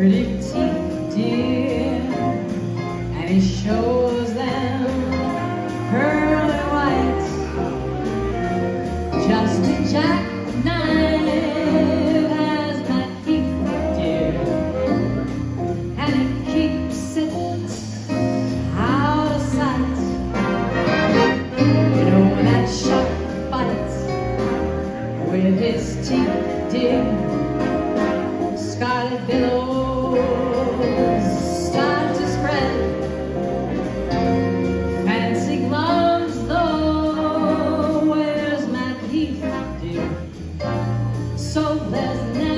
pretty dear, and he showed. there's nothing.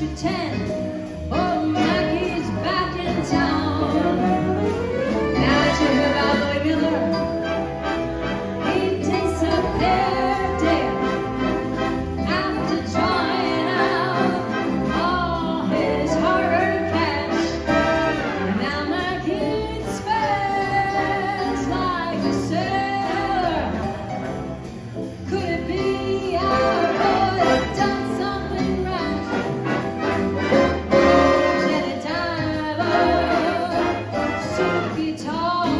to ten. Oh.